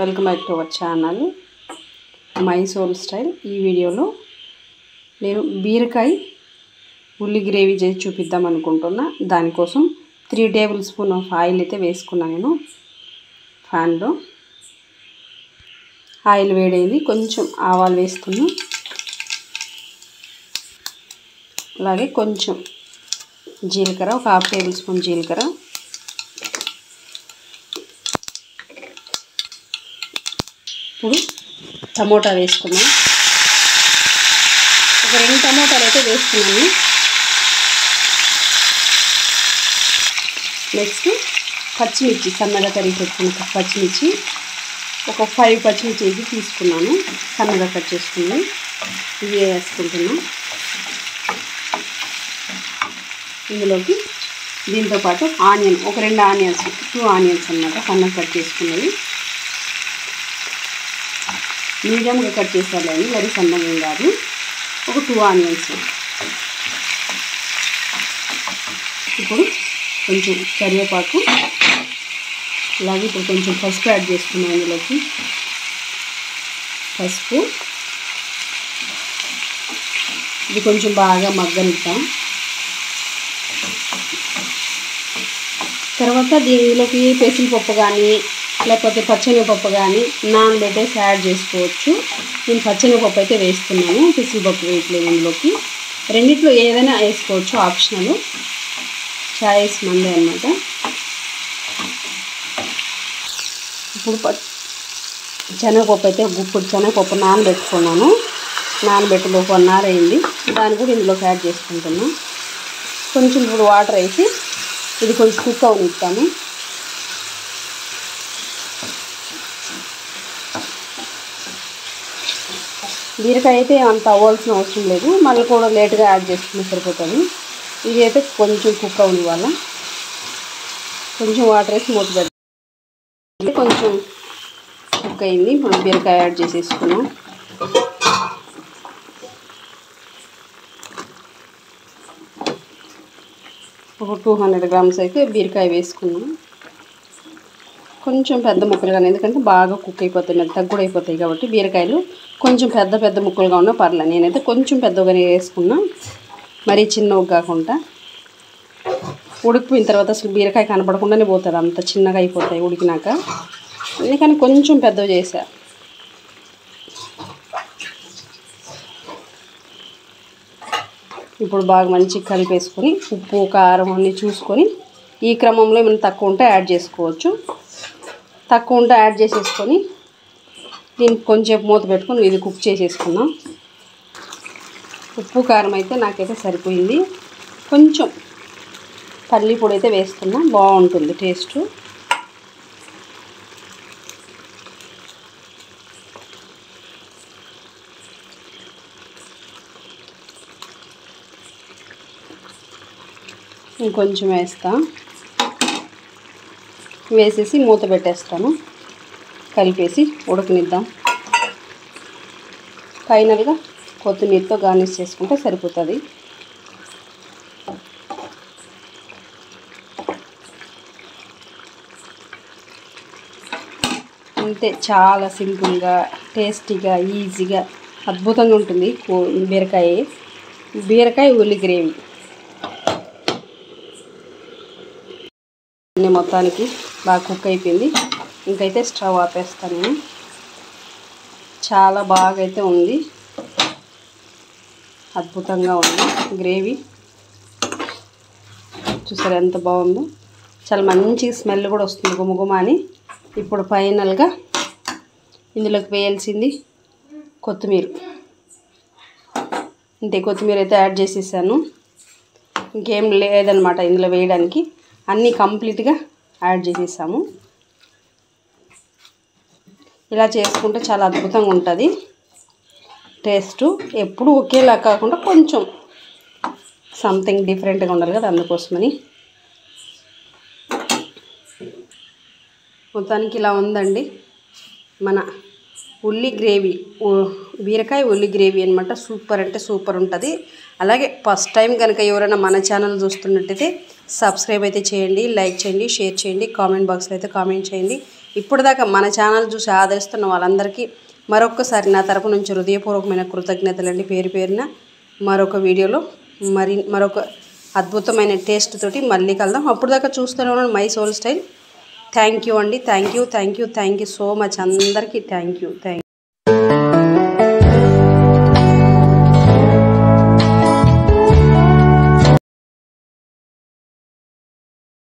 Back to our channel. Mysore style. ఈ వీడియోలో నేను బీరకాయ ఉల్లి గ్రేవీ చేసి చూపిద్దాం అనుకుంటున్నా. దానికోసం three tablespoon of oil అయితే వేసుకున్నాను నేను ఫ్యాన్లో. ఆయిల్ వేడైంది. కొంచెం ఆవాలు వేస్తున్నా. అలాగే కొంచెం జీలకర్ర ఒక హాఫ్ టేబుల్ స్పూన్ జీలకర్ర. ఇప్పుడు టమోటా వేసుకున్నాం ఒక రెండు టమోటాలు అయితే వేసుకున్నాను. నెక్స్ట్ పచ్చిమిర్చి సన్నగా కర్రీ పెట్టుకున్న పచ్చిమిర్చి ఒక ఫైవ్ పచ్చిమిర్చి వేసి తీసుకున్నాను. సన్నగా కట్ చేసుకుని ఇవి వేసుకుంటున్నాం. ఇందులోకి దీంతో పాటు ఆనియన్ ఒక రెండు ఆనియన్స్ టూ ఆనియన్స్ అన్నమాట సన్నగా కట్ చేసుకున్నవి. మీడియంగా కట్ చేసేయాలని మరి సన్నగా ఉండాలి. కాదు ఒక టూ ఆనియన్స్. ఇప్పుడు కొంచెం కరివేపాకు. అలాగే ఇప్పుడు కొంచెం పసుపు యాడ్ చేసుకున్నాం ఇందులోకి. పసుపు. ఇది కొంచెం బాగా మగ్గనిద్దాం. తర్వాత దీనిలోకి పెసరపప్పు కానీ లేకపోతే పచ్చనిపప్పు కానీ నానబెట్టేసి యాడ్ చేసుకోవచ్చు. నేను పచ్చనిపప్పు అయితే వేస్తున్నాను పెసరపప్పు వేయట్లేదు ఇందులోకి. రెండిట్లో ఏదైనా వేసుకోవచ్చు ఆప్షనల్. చాయిస్ మందే అనమాట ఇప్పుడు శనగపప్పు అయితే గుప్పుడు శనగపప్పు నానబెట్టుకున్నాను. నానబెట్టిలో వన్ అవర్ అయింది. దాన్ని కూడా ఇందులోకి యాడ్ చేసుకుంటున్నాను కొంచెం ఇప్పుడు వాటర్ వేసి ఇది కొంచెం కుక్ అవనిస్తాను బీరకాయ అయితే అంత అవ్వాల్సిన అవసరం లేదు. మళ్ళీ కూడా లేట్గా యాడ్ చేసుకుని సరిపోతుంది. ఇది అయితే కొంచెం కుక్ అవని వల్ల కొంచెం వాటర్ వేసి మూత పెట్టి కొంచెం కుక్ అయింది. ఇప్పుడు బీరకాయ యాడ్ చేసేసుకున్నాం. ఒక టూ హండ్రెడ్ గ్రామ్స్ అయితే బీరకాయ వేసుకున్నాం. కొంచెం పెద్ద ముక్కలుగానే ఎందుకంటే బాగా కుక్ అయిపోతాయి మెత్తగా అయిపోతాయి కాబట్టి బీరకాయలు కొంచెం పెద్ద పెద్ద ముక్కలుగా ఉన్నా పర్లేదు నేనైతే కొంచెం పెద్దగానే వేసుకున్నా మరీ చిన్నవి కాకుండా. ఉడికిపోయిన తర్వాత అసలు బీరకాయ కనపడకుండానే పోతుంది అంత చిన్నగా అయిపోతాయి ఉడికినాక. అందుకని కొంచెం పెద్దవి చేసా ఇప్పుడు బాగా మంచిగా కలిపేసుకొని ఉప్పు కారం అన్నీ చూసుకొని ఈ క్రమంలో ఏమైనా తక్కువ ఉంటే యాడ్ చేసుకోవచ్చు. తక్కువ ఉంటే యాడ్ చేసేసుకొని దీనికి కొంచెం మూత పెట్టుకొని ఇది కుక్ చేసేసుకున్నాం ఉప్పు కారం అయితే నాకైతే సరిపోయింది. కొంచెం పల్లి పొడి అయితే వేస్తున్నా బాగుంటుంది టేస్ట్. ఇంకొంచెం వేస్తాను వేసేసి మూత పెట్టేస్తాను. కలిపేసి ఉడకనిద్దాం. ఫైనల్గా కొత్తిమీరతో గార్నిష్ చేసుకుంటే సరిపోతుంది. అంతే చాలా సింపుల్గా టేస్టీగా ఈజీగా అద్భుతంగా ఉంటుంది బీరకాయ. బీరకాయ ఉల్లి గ్రేవీ. అన్నీ మొత్తానికి బాగా కుక్ అయిపోయింది. ఇంకైతే స్టవ్ ఆపేస్తాను నేను. చాలా బాగా అయితే ఉంది. అద్భుతంగా ఉంది గ్రేవీ. చూసారు ఎంత బాగుందో. చాలా మంచి స్మెల్ కూడా వస్తుంది గుమగుమ అని. ఇప్పుడు ఫైనల్గా ఇందులోకి వేయాల్సింది కొత్తిమీర. ఇంతే కొత్తిమీర అయితే యాడ్ చేసేసాను. ఇంకేం లేదనమాట ఇందులో వేయడానికి. అన్నీ కంప్లీట్గా యాడ్ చేసేసాము. ఇలా చేసుకుంటే చాలా అద్భుతంగా ఉంటుంది. టేస్ట్ ఎప్పుడు ఒకేలా కాకుండా కొంచెం సంథింగ్ డిఫరెంట్గా ఉండాలి కదా అందుకోసమని. మొత్తానికి ఇలా ఉందండి మన ఉల్లి గ్రేవీ బీరకాయ ఉల్లి గ్రేవీ అనమాట సూపర్ అంటే సూపర్ ఉంటుంది. అలాగే ఫస్ట్ టైం కనుక ఎవరైనా మన ఛానల్ చూస్తున్నట్టయితే సబ్స్క్రైబ్ అయితే చేయండి లైక్ చేయండి షేర్ చేయండి కామెంట్ బాక్స్లో అయితే కామెంట్ చేయండి. ఇప్పటిదాకా మన ఛానల్ చూసి ఆదరిస్తున్న వాళ్ళందరికీ మరొక్కసారి నా తరపు నుంచి హృదయపూర్వకమైన కృతజ్ఞతలండి. పేరు పేరున మరొక వీడియోలో మరి మరొక అద్భుతమైన టేస్ట్ తోటి మళ్ళీ కలుద్దాం. అప్పుడు దాకా చూస్తూనే ఉన్నాను my soul style. Thank you అండి. Thank you thank you thank you so much. అందరికీ థ్యాంక్ యూ థ్యాంక్